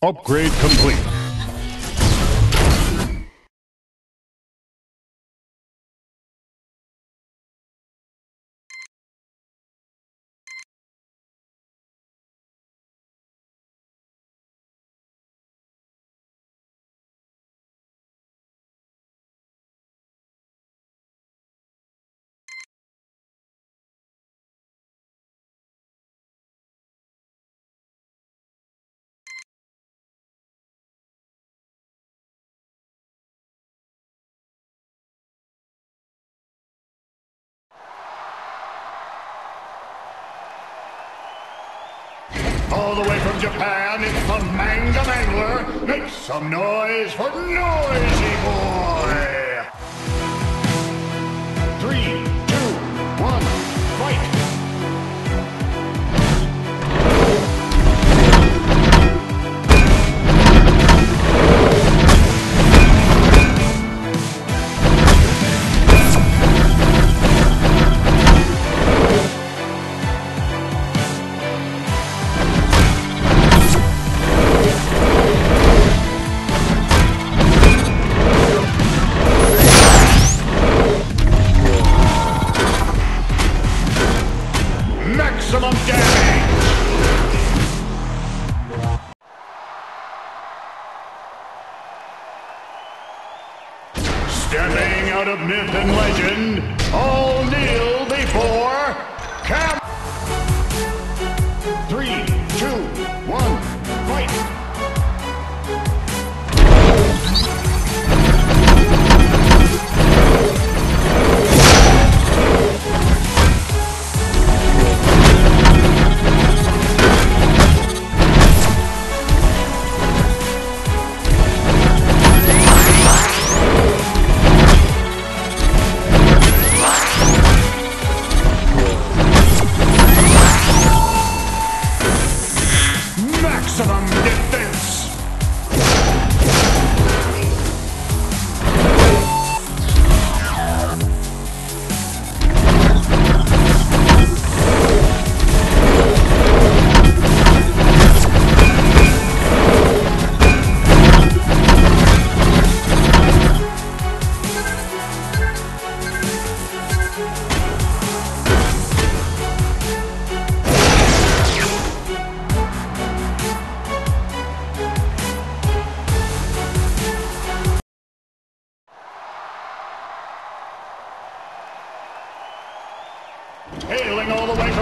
Upgrade complete. All the way from Japan, it's the Manga Mangler. Make some noise for Noisy Boy! Maximum damage! Stepping out of myth and legend, all kneel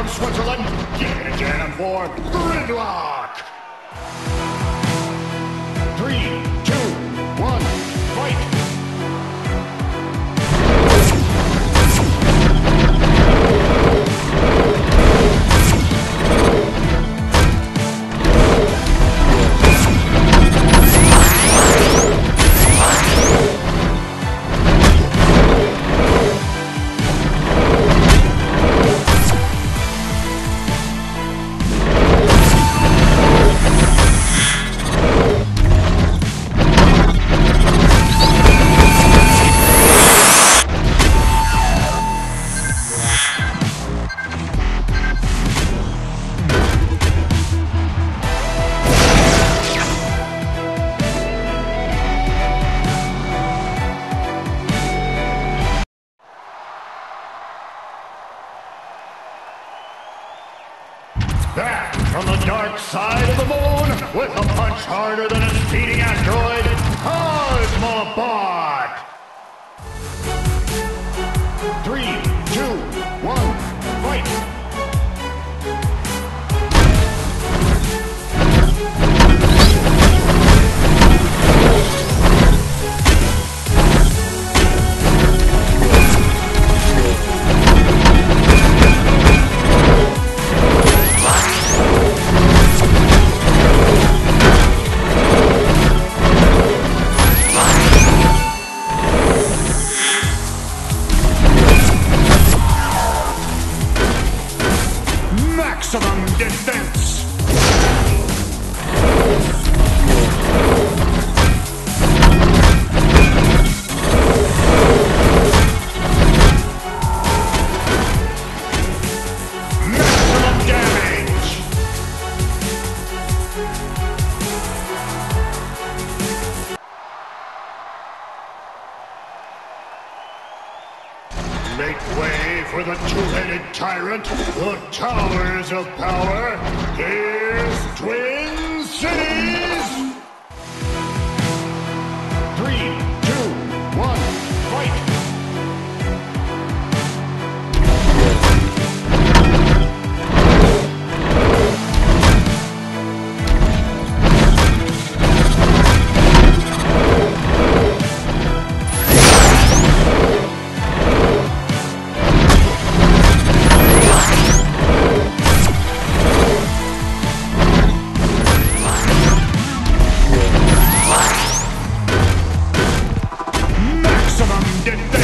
from Switzerland, a jam for Gridlock! Back from the dark side of the moon with a punch harder than a speeding asteroid, Cosmobot! Three, Make way for the two-headed tyrant, the Towers of Power. Here's Twin Cities! Maximum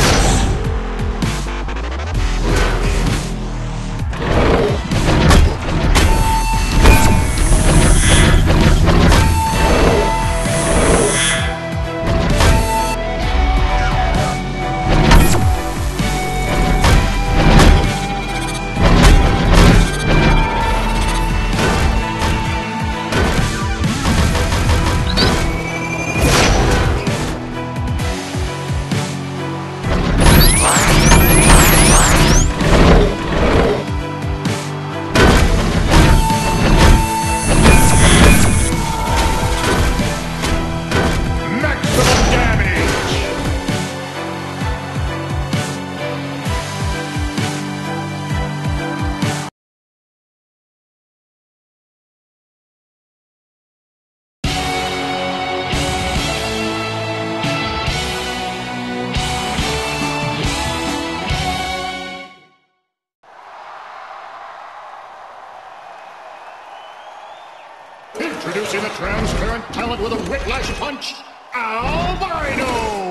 Introducing the transparent talent with a whiplash punch, Albino!